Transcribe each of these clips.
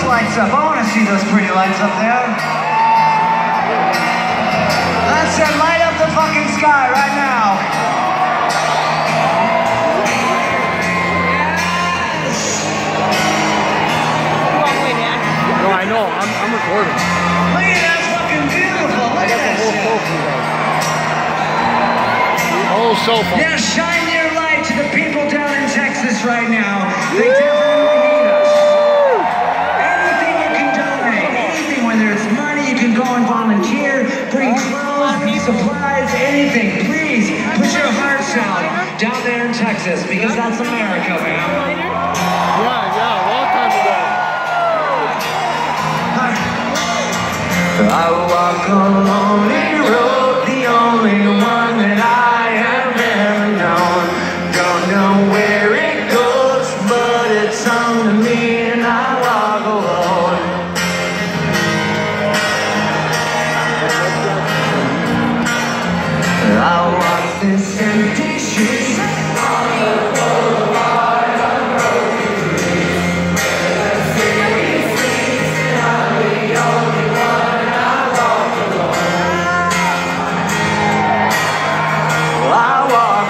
lights up. I want to see those pretty lights up there. That's it. Light up the fucking sky right now. Yes! No, I know. I'm, I'm recording. Look at that fucking beautiful. Look I at got the whole shit. show for you guys. The whole show for Now shine your light to the people down in Texas right now. Supplies, anything. Please put your hearts out down there in Texas because that's America, man. Yeah, yeah, a long time ago. I walk a lonely road, the only one that I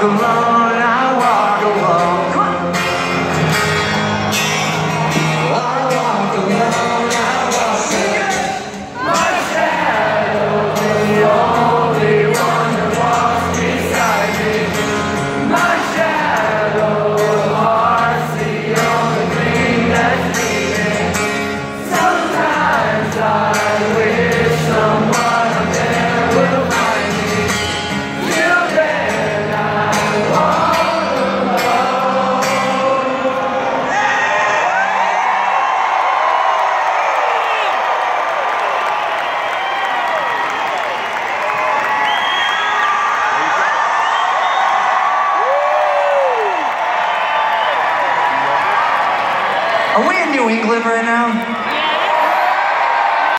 alone, Are we in New England right now?